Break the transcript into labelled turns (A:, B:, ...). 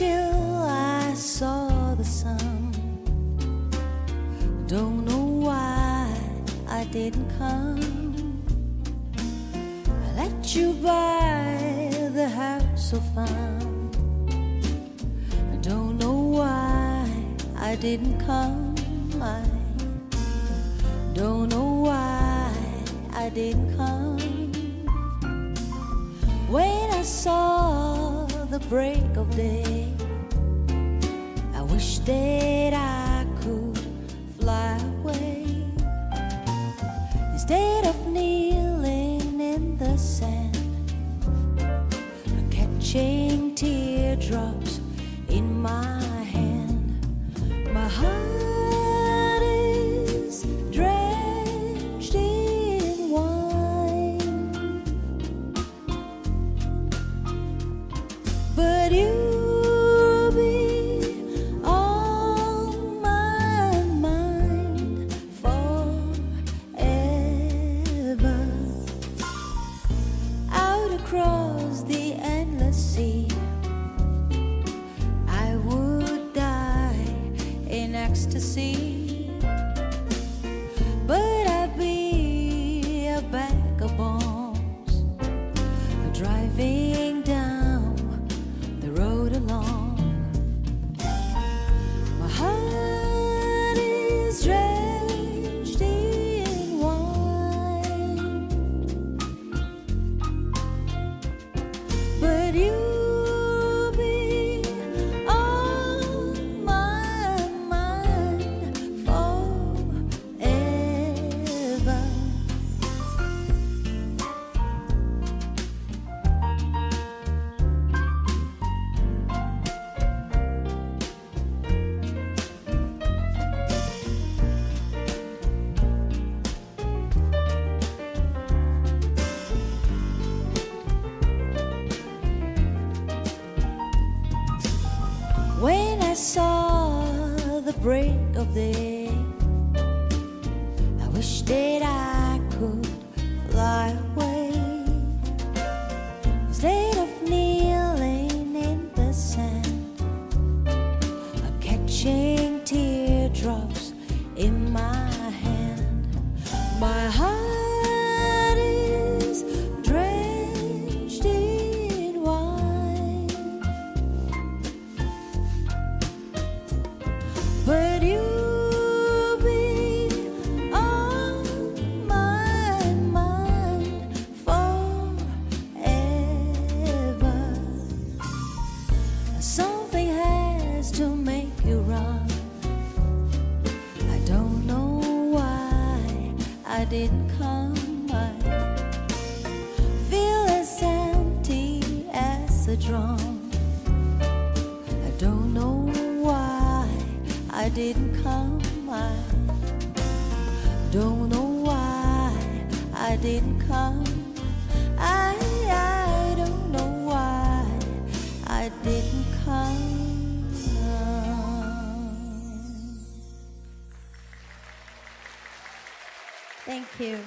A: till I saw the sun. Don't know why I didn't come. I let you buy the house so fun. I don't know why I didn't come. I don't know why I didn't come. When I saw the break of day wish that I could fly away instead of kneeling in the sand, catching teardrops in my hand. My heart ecstasy, When I saw the break of day, I wish that I could fly away. Instead of kneeling in the sand or catching teardrops I didn't come. I feel as empty as a drum. I don't know why I didn't come. I don't know why I didn't come. Thank you.